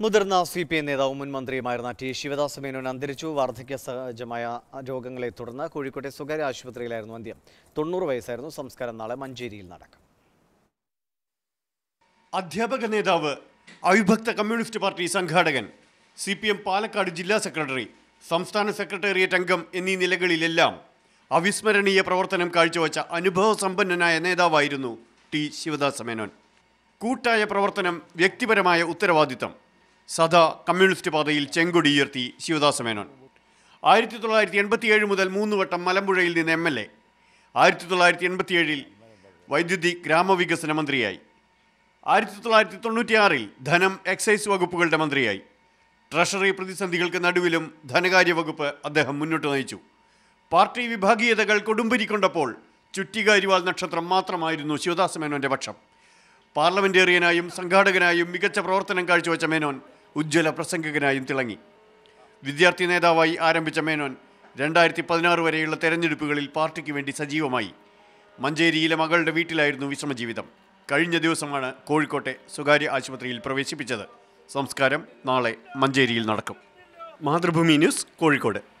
മുതിർന്ന C P M നേതാവും മുൻ മന്ത്രിയുമായിരുന്ന ടി ശിവദാസ മേനോൻ അന്തരിച്ചു. വാർദ്ധക്യ സഹജമായ രോഗങ്ങളെ തുടർന്ന് കോഴിക്കോട്ടെ സ്വകാര്യ ആശുപത്രിയിലായിരുന്നു അന്ത്യം. തൊണ്ണൂറ് വയസ്സായിരുന്നു സംസ്കാരം. നാളെ മഞ്ചേരിയിൽ നടക്കും. അധ്യാപക നേതാവ് അവിഭക്ത കമ്മ്യൂണിസ്റ്റ് പാർട്ടി സംഘാടകൻ സി പി എം പാലക്കാട് ജില്ലാ സെക്രട്ടറി സംസ്ഥാന സെക്രട്ടേറിയറ്റ് അംഗം എന്നീ നിലകളിലെല്ലാം അവിസ്മരണീയ പ്രവർത്തനം കാഴ്ചവെച്ച അനുഭവസമ്പന്നനായ നേതാവായിരുന്നു ടി ശിവദാസ മേനോൻ കൂട്ടായ പ്രവർത്തനം വ്യക്തിപരമായ ഉത്തരവാദിത്തം. സദാ കമ്മ്യൂണിസ്റ്റ് പാതയിൽ ചെങ്കൊടിയുയർത്തി ശിവദാസ മേനോൻ. ആയിരത്തി തൊള്ളായിരത്തി എൺപത്തിയേഴ് മുതൽ മൂന്ന് വട്ടം മലമ്പുഴയിൽ നിന്ന് എം എൽ എ. ആയിരത്തി തൊള്ളായിരത്തി എൺപത്തിയേഴിൽ വൈദ്യുതി ഗ്രാമവികസന മന്ത്രിയായി. ആയിരത്തി തൊള്ളായിരത്തി തൊണ്ണൂറ്റിയാറിൽ ധനം എക്സൈസ് വകുപ്പുകളുടെ മന്ത്രിയായി. ട്രഷറി പ്രതിസന്ധികൾക്ക് നടുവിലും ധനകാര്യ വകുപ്പ് അദ്ദേഹം മുന്നോട്ട് നയിച്ചു. പാർട്ടി വിഭാഗീയതകൾ കൊടുമ്പിരിക്കൊണ്ടപ്പോൾ ചുറ്റികാരിവാൾ നക്ഷത്രം മാത്രമായിരുന്നു ശിവദാസ മേനോന്റെ പക്ഷം. പാർലമെന്റേറിയനായും സംഘാടകനായും മികച്ച പ്രവർത്തനം കാഴ്ചവെച്ച മേനോൻ ഉജ്ജ്വല പ്രസംഗകനായും തിളങ്ങി. വിദ്യാർത്ഥി നേതാവായി ആരംഭിച്ച മേനോൻ രണ്ടായിരത്തി പതിനാറ് വരെയുള്ള തെരഞ്ഞെടുപ്പുകളിൽ പാർട്ടിക്ക് വേണ്ടി സജീവമായി. മഞ്ചേരിയിലെ മകളുടെ വീട്ടിലായിരുന്നു വിശ്രമജീവിതം. കഴിഞ്ഞ ദിവസമാണ് കോഴിക്കോട്ടെ സ്വകാര്യ ആശുപത്രിയിൽ പ്രവേശിപ്പിച്ചത്. സംസ്കാരം നാളെ മഞ്ചേരിയിൽ നടക്കും. മാതൃഭൂമി ന്യൂസ് കോഴിക്കോട്.